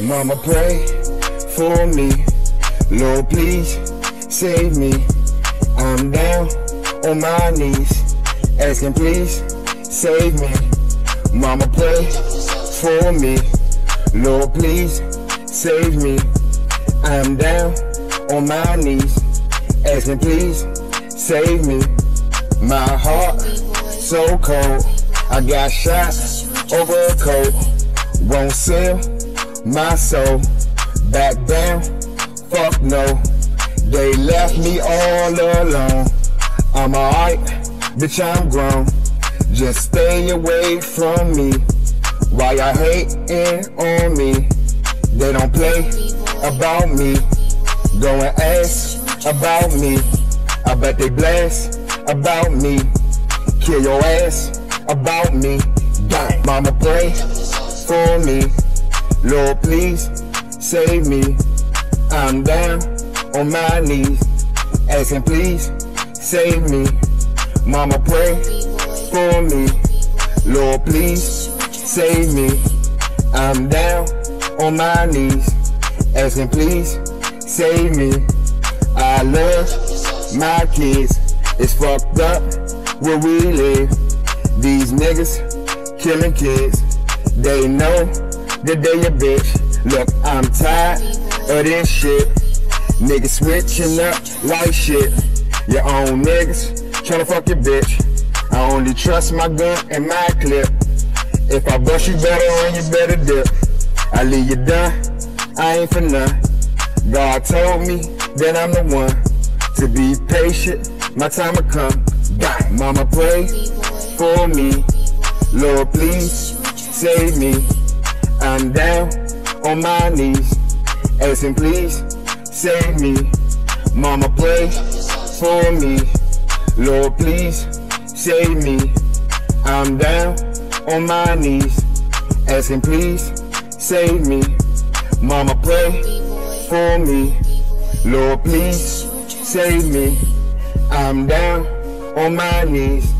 Mama, pray for me. Lord, please save me. I'm down on my knees, asking, please save me. Mama, pray for me. Lord, please save me. I'm down on my knees, asking, please save me. My heart so cold, I got shot over a coat. Won't sell my soul back down. Fuck no, they left me all alone. I'm alright, bitch, I'm grown. Just stay away from me. Why y'all hating on me? They don't play about me. Go and ask about me. I bet they blast about me. Kill your ass about me. Bang. Mama pray for me. Lord please save me. I'm down on my knees. Asking please save me. Mama pray for me. Lord please save me. I'm down on my knees. Asking please save me. I love my kids. It's fucked up where we live. These niggas killing kids. They know that they a bitch. Look, I'm tired of this shit. Niggas switching up like shit. Your own niggas tryna fuck your bitch. I only trust my gun and my clip. If I bust you better on, you better dip. I leave you done, I ain't for none. God told me that I'm the one to be patient. My time will come. Bang. Mama pray for me. Lord please save me. I'm down on my knees. Asking please save me. Mama pray for me. Lord please save me. I'm down on my knees. Asking please save me. Mama pray for me. Lord please save me. I'm down on my knees.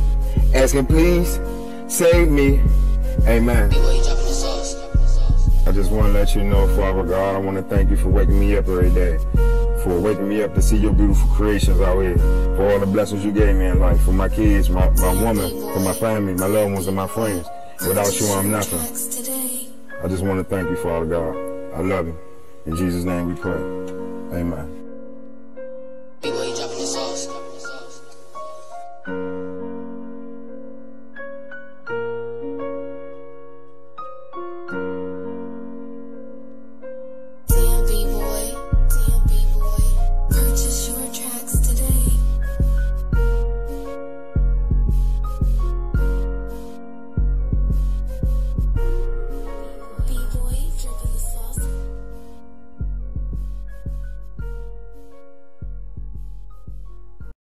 Asking please save me. Amen. I just want to let you know, Father God, I want to thank you for waking me up every day. For waking me up to see your beautiful creations out here. For all the blessings you gave me in life. For my kids, my, my woman, for my family, my loved ones, and my friends. Without you, I'm nothing. I just want to thank you, Father God. I love you. In Jesus' name we pray. Amen.